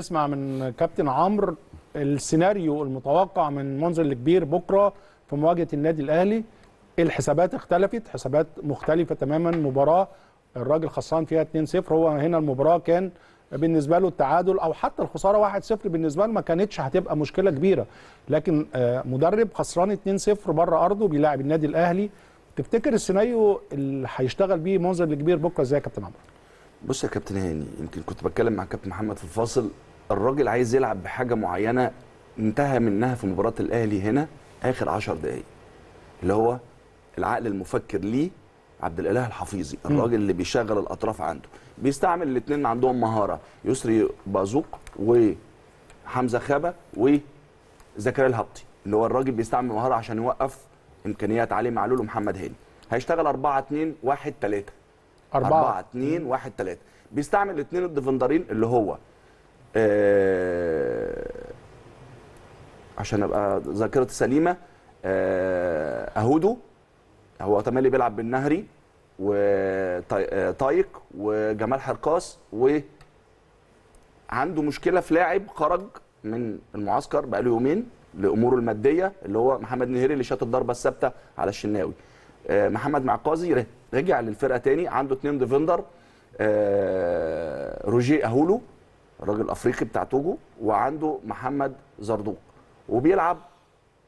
نسمع من كابتن عمرو السيناريو المتوقع من منذر الكبير بكرة في مواجهة النادي الأهلي. الحسابات اختلفت حسابات مختلفة تماما. مباراة الراجل خسران فيها 2-0 هو هنا المباراة كان بالنسبة له التعادل أو حتى الخسارة 1-0 بالنسبة له ما كانتش هتبقى مشكلة كبيرة. لكن آه، مدرب خسران 2-0 بره أرضه بيلاعب النادي الأهلي. تفتكر السيناريو اللي هيشتغل بيه منذر الكبير بكرة إزاي يا كابتن عمرو؟ بص يا كابتن هاني يمكن كنت بتكلم مع كابتن محمد في الفاصل. الراجل عايز يلعب بحاجة معينة انتهى منها في مباراة الأهلي هنا آخر 10 دقائق اللي هو العقل المفكر ليه عبد الإله الحفيظي الراجل اللي بيشغل الأطراف عنده. بيستعمل الاثنين عندهم مهارة يسري بازوق وحمزة خابة وزكريا الهبطي. اللي هو الراجل بيستعمل مهارة عشان يوقف إمكانيات علي معلول ومحمد هاني. هيشتغل 4 2 1 3 4 أربعة 2 1 3 بيستعمل الاثنين الديفندرين اللي هو عشان أبقى ذاكرتي سليمة آه أهودو هو تملي بيلعب بالنهري وطايق وجمال حرقاس و عنده مشكلة في لاعب خرج من المعسكر بقاله يومين لأموره المادية اللي هو محمد نهيري اللي شاط الضربة الثابتة على الشناوي. آه، محمد معقازي رجع للفرقة تاني عنده اتنين defender آه، روجيه أهولو الراجل الافريقي بتاع توجو وعنده محمد زردوق. وبيلعب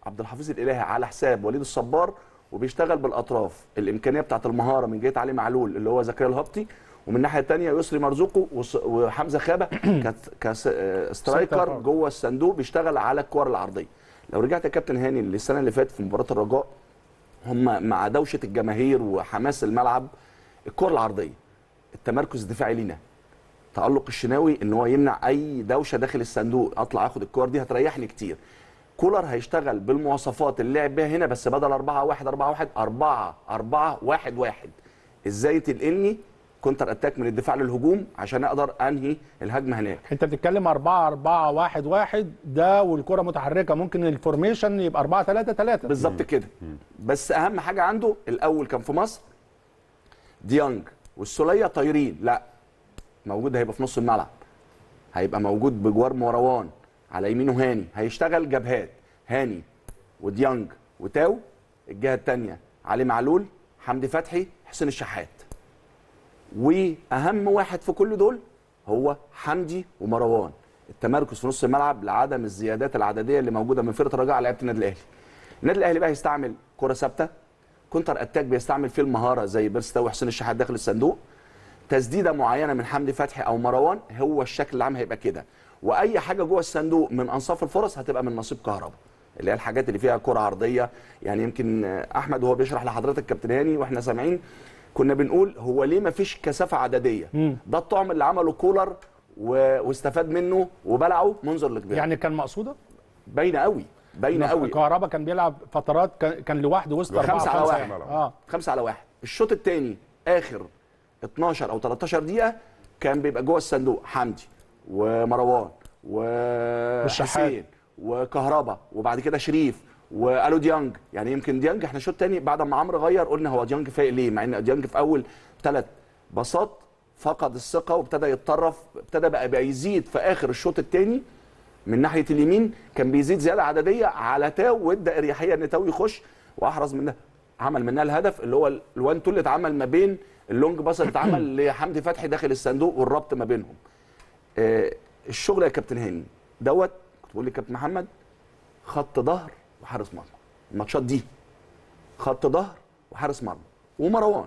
عبد الحفيظ الإلهي على حساب وليد الصبار وبيشتغل بالأطراف الإمكانية بتاعت المهارة من جهة علي معلول اللي هو زكريا الهبطي ومن الناحية الثانية يسري مرزوقو وص- وحمزة خابة ك striker. جوه الصندوق بيشتغل على الكور العرضية. لو رجعت يا كابتن هاني للسنة اللي فاتت في مباراة الرجاء هم مع دوشة الجماهير وحماس الملعب الكور العرضية التمركز الدفاعي لينا. تألق الشناوي إن هو يمنع أي دوشة داخل الصندوق. أطلع آخد الكور دي هتريحني كتير. كولر هيشتغل بالمواصفات اللي لعب بيها هنا بس بدل 4 1 4 1 4 4 1 1 إزاي تنقلني counter attack من الدفاع للهجوم عشان أقدر أنهي الهجمة هناك. أنت بتتكلم 4 4 1 1 ده والكرة متحركة. ممكن ال formation يبقى 4 3 3 بالظبط كده. بس أهم حاجة عنده الأول كان في مصر ديانج. والسوليه طايرين. لا موجود هيبقى في نص الملعب. هيبقى موجود بجوار مروان على يمينه هاني. هيشتغل جبهات. هاني وديانج وتاو. الجهة الثانية علي معلول حمدي فتحي حسين الشحات. وأهم واحد في كل دول هو حمدي ومروان. التمركز في نص الملعب لعدم الزيادات العددية اللي موجودة من فرقة الرجاء على لعيبة النادي الأهلي. النادي الأهلي بقى يستعمل كرة ثابتة. counter attack بيستعمل فيه المهارة زي بيرسي تاو وحسين الشحات داخل الصندوق. تسديدة معينة من حمدي فتحي أو مروان هو الشكل العام هيبقى كده. وأي حاجة جوه الصندوق من أنصاف الفرص هتبقى من نصيب كهربا اللي هي الحاجات اللي فيها كرة عرضية. يعني يمكن أحمد وهو بيشرح لحضرتك كابتن هاني وإحنا سامعين كنا بنقول هو ليه ما فيش كثافة عددية؟ ده الطعم اللي عمله كولر و... واستفاد منه وبلعه منذر لكبير يعني كان مقصودة؟ باينة قوي باينة قوي كهربا كان بيلعب فترات كان كان لوحده وسط أربعة خمسة على خمسة واحد. يعني. آه خمسة على واحد. الشوط الثاني آخر 12 أو 13 دقيقة كان بيبقى جوه الصندوق حمدي ومروان. وحسين وكهربا وبعد كده شريف وقالوا ديانج. يعني يمكن ديانج إحنا الشوط الثاني بعد ما عمرو غير قلنا هو ديانج فايق ليه؟ مع إن ديانج في أول ثلاث باصات فقد الثقة وابتدى يتطرف ابتدى بقى, بقى يزيد في آخر الشوط الثاني من ناحية اليمين. كان بيزيد زيادة عددية على تاو وادى إريحية إن تاو يخش وأحرز منها عمل منها الهدف اللي هو ال one two اللي اتعمل ما بين ال long pass اللي اتعمل لحمدي فتحي داخل الصندوق والربط ما بينهم. آه الشغل يا كابتن هاني دوت كنت بقول لكابتن محمد خط ظهر وحارس مرمى. الماتشات دي خط ظهر وحارس مرمى. ومروان.